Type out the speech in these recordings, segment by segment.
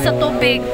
sa tubig.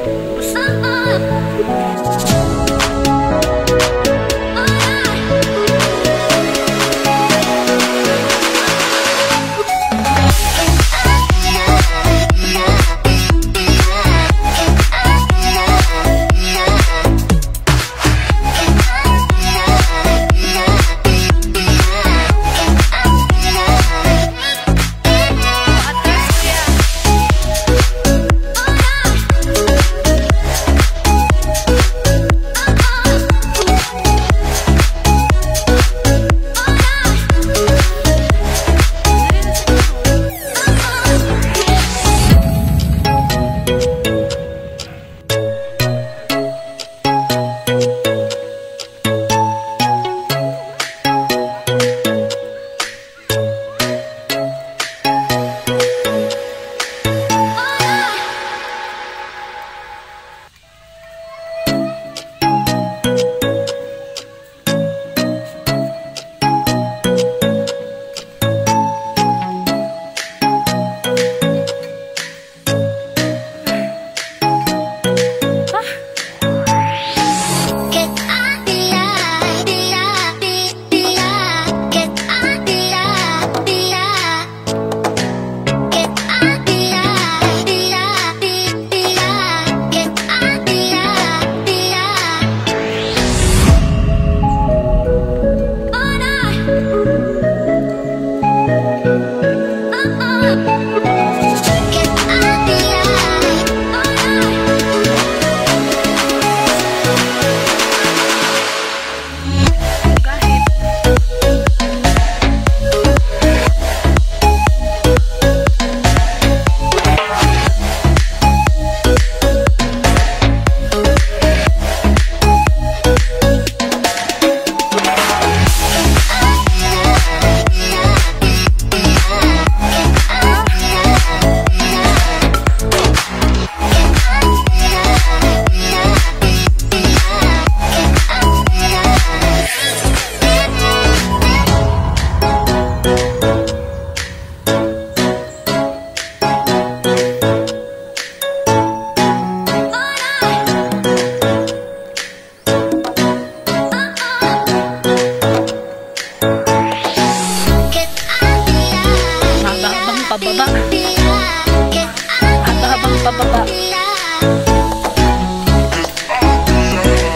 Pababa.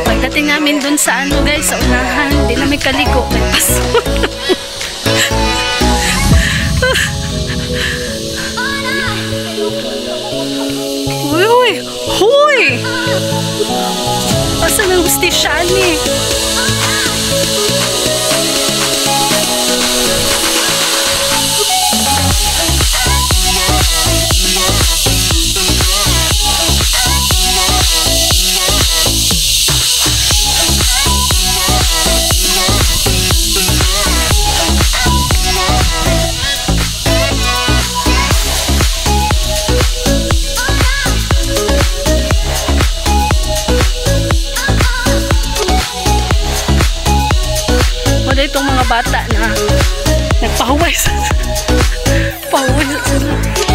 Pagdating namin dun sa ano guys, sa unahan, hindi namin kaligo. May paso. Uy, uy! Huy! Asa ng hustisyan eh? 胆啊！那抱外孙子，抱外。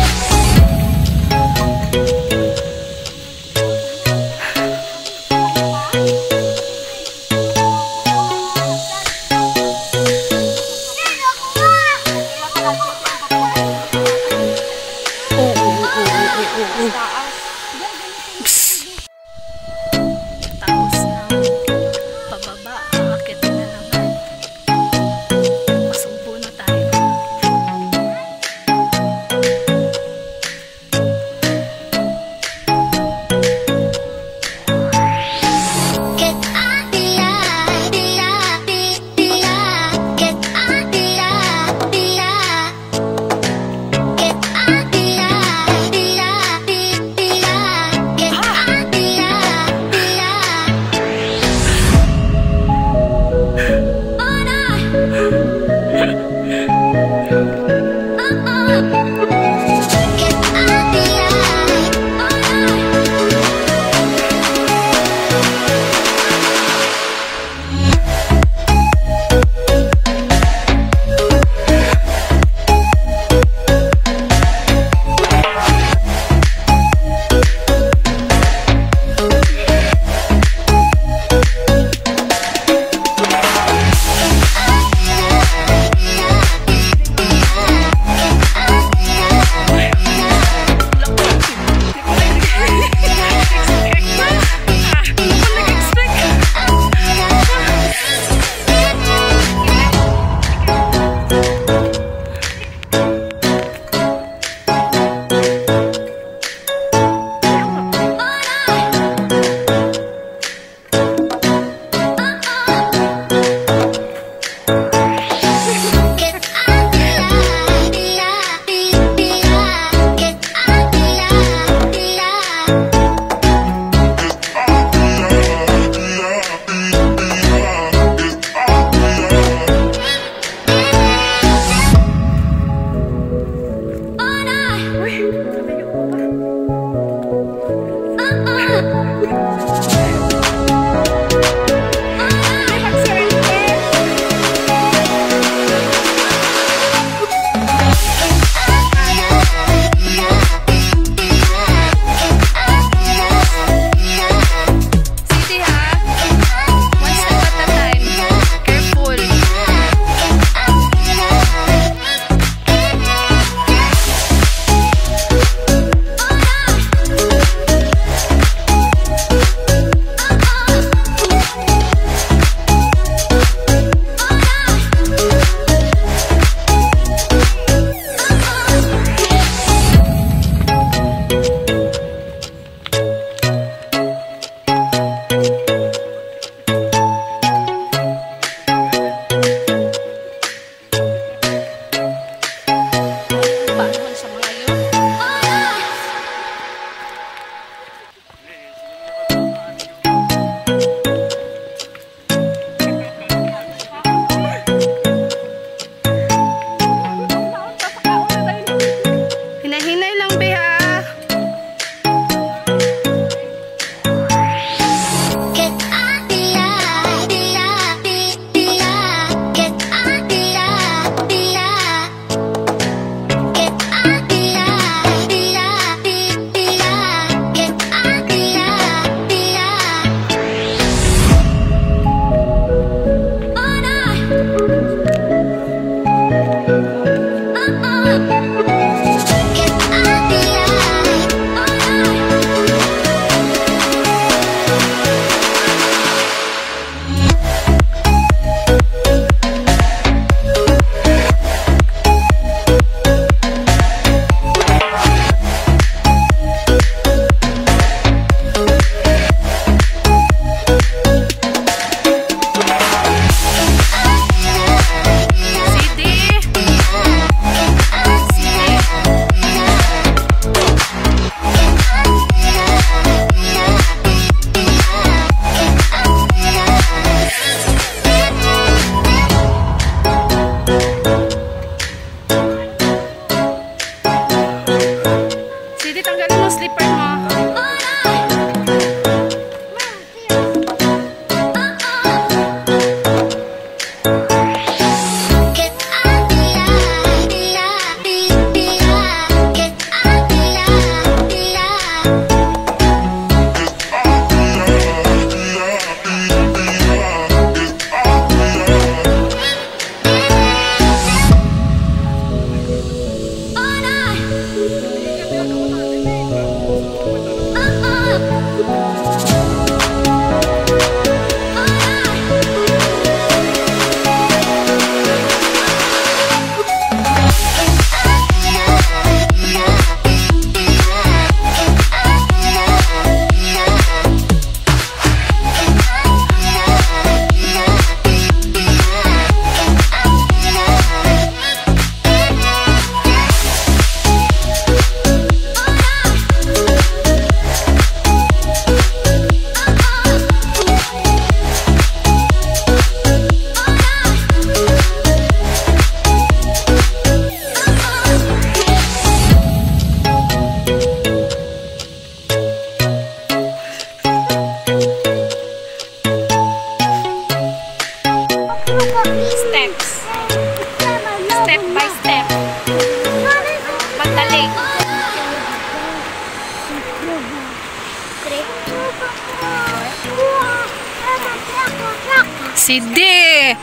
Sidi!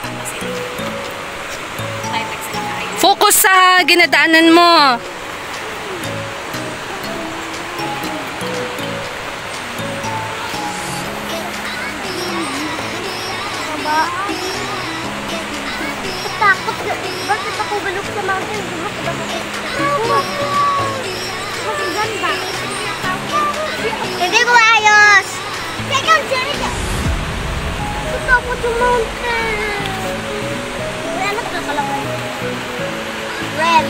Focus sa ginadaanan mo. Takot na. Bakit ako balok sa mountain? Bakit ako balok sa mountain? Maganda. Hindi ko ayos. pegang jari Suka aku cuma Enak gak kalau kayak gitu? Rem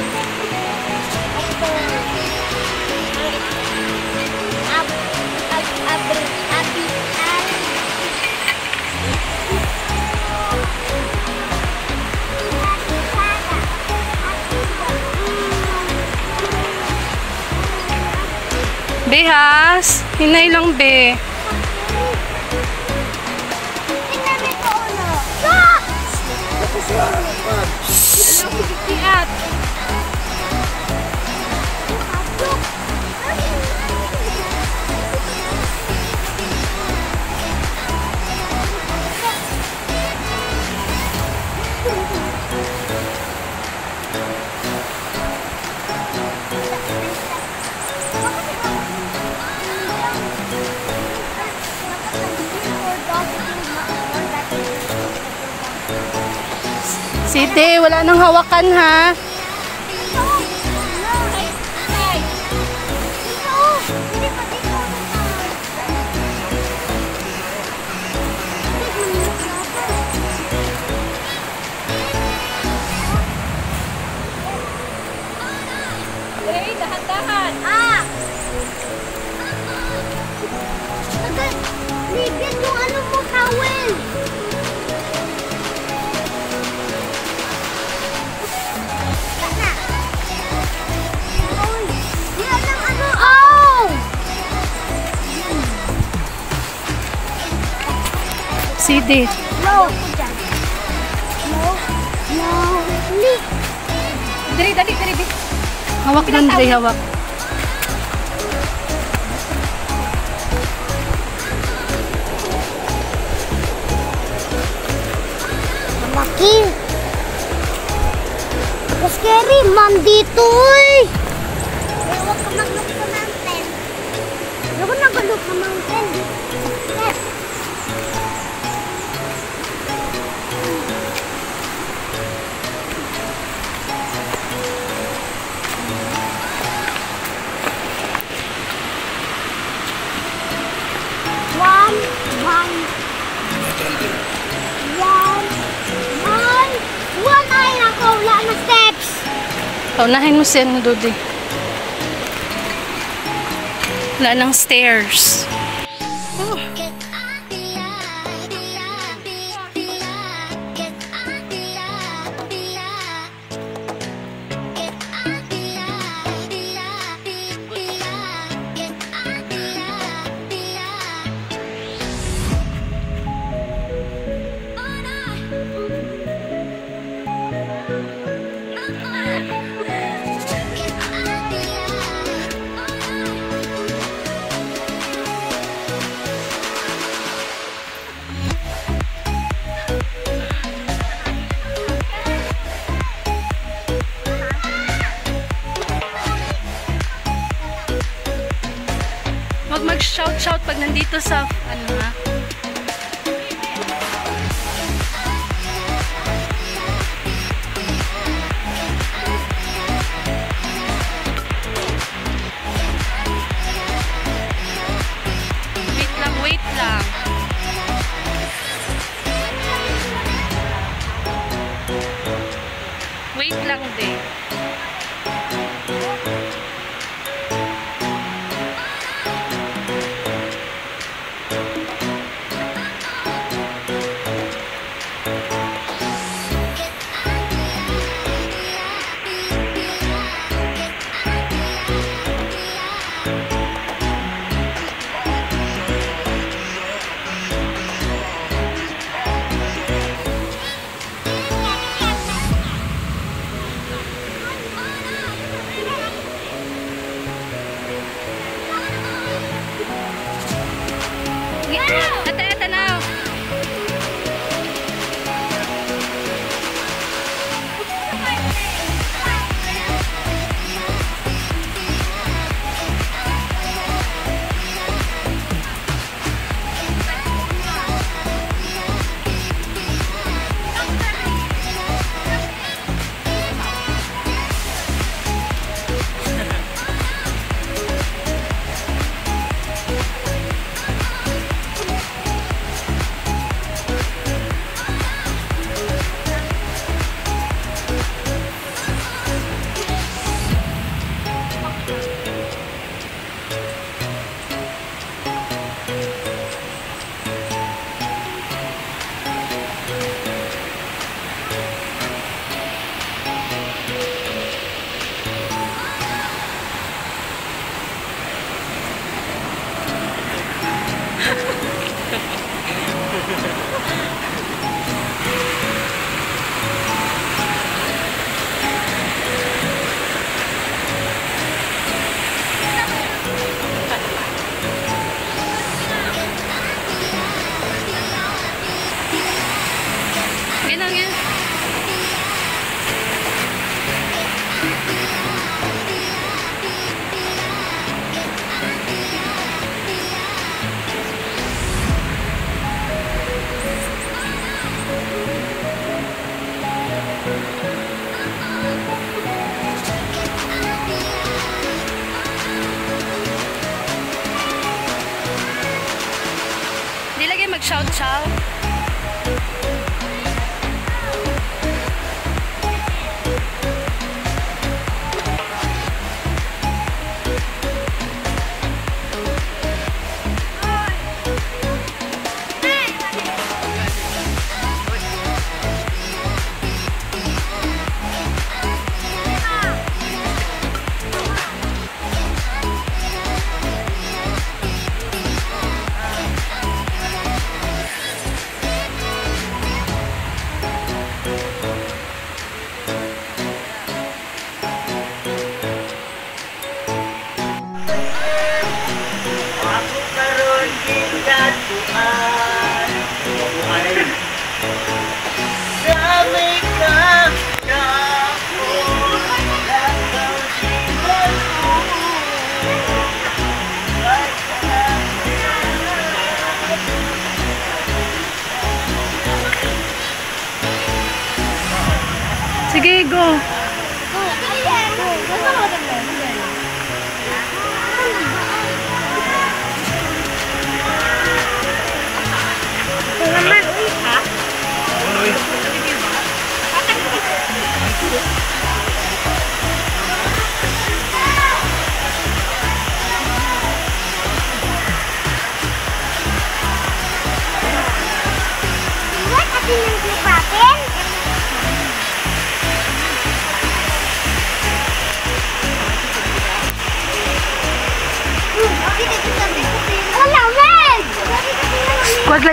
Behas, hinay lang be. Sidi, wala nang hawakan ha. CD. No. No. No. Diri tadi diri di Hawak lang diri ya. hawak. Malaki. Scary man dito. Paunahin mo siya ng Dodi. Wala nang stairs. Nandito sa, ano ha?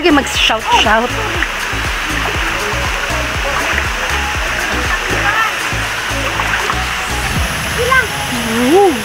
Lagi mag-shout-shout. Bilang! Ooh.